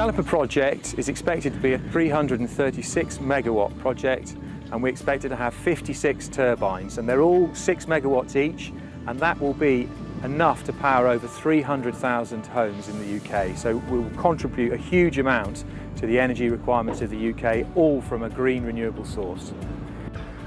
Galloper project is expected to be a 336 megawatt project and we expect it to have 56 turbines and they're all 6 megawatts each and that will be enough to power over 300,000 homes in the UK. So we will contribute a huge amount to the energy requirements of the UK, all from a green renewable source.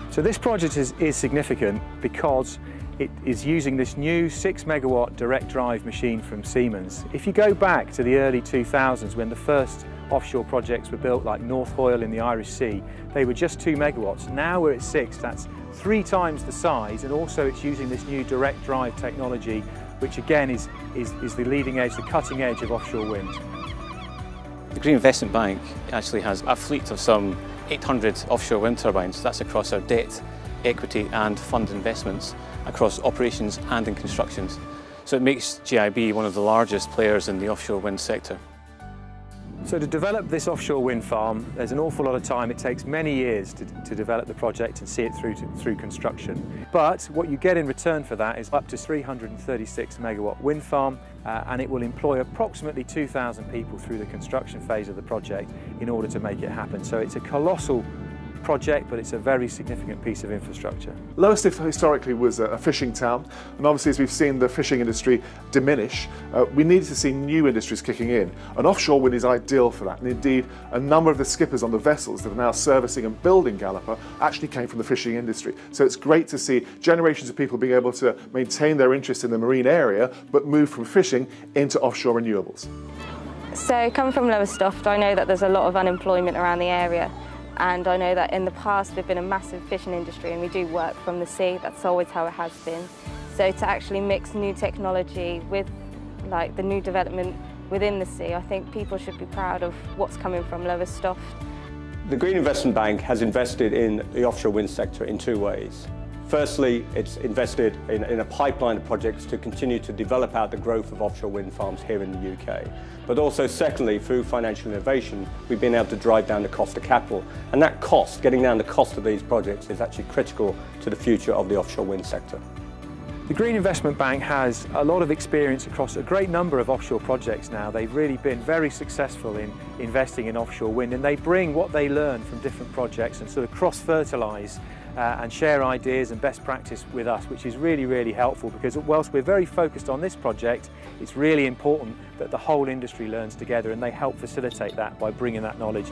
So this project is, is significant because it is using this new 6 megawatt direct drive machine from Siemens. If you go back to the early 2000s when the first offshore projects were built like North Hoyle in the Irish Sea, they were just 2 megawatts. Now we're at 6, that's three times the size and also it's using this new direct drive technology which again is, is, is the leading edge, the cutting edge of offshore wind. The Green Investment Bank actually has a fleet of some 800 offshore wind turbines. That's across our debt, equity and fund investments across operations and in constructions. So it makes GIB one of the largest players in the offshore wind sector. So to develop this offshore wind farm, there's an awful lot of time. It takes many years to, to develop the project and see it through, to, through construction. But what you get in return for that is up to 336 megawatt wind farm uh, and it will employ approximately 2,000 people through the construction phase of the project in order to make it happen. So it's a colossal project, but it's a very significant piece of infrastructure. Lowestoft historically was a fishing town, and obviously as we've seen the fishing industry diminish, uh, we needed to see new industries kicking in. And offshore wind is ideal for that, and indeed a number of the skippers on the vessels that are now servicing and building Galloper actually came from the fishing industry. So it's great to see generations of people being able to maintain their interest in the marine area, but move from fishing into offshore renewables. So coming from Lowestoft, I know that there's a lot of unemployment around the area and I know that in the past there's been a massive fishing industry and we do work from the sea, that's always how it has been. So to actually mix new technology with like the new development within the sea, I think people should be proud of what's coming from Lowestoft. The Green Investment Bank has invested in the offshore wind sector in two ways. Firstly, it's invested in, in, a pipeline of projects to continue to develop out the growth of offshore wind farms here in the UK. But also secondly, through financial innovation, we've been able to drive down the cost of capital. And that cost, getting down the cost of these projects, is actually critical to the future of the offshore wind sector. The Green Investment Bank has a lot of experience across a great number of offshore projects now. They've really been very successful in investing in offshore wind and they bring what they learn from different projects and sort of cross-fertilise uh, and share ideas and best practice with us, which is really, really helpful because whilst we're very focused on this project, it's really important that the whole industry learns together and they help facilitate that by bringing that knowledge.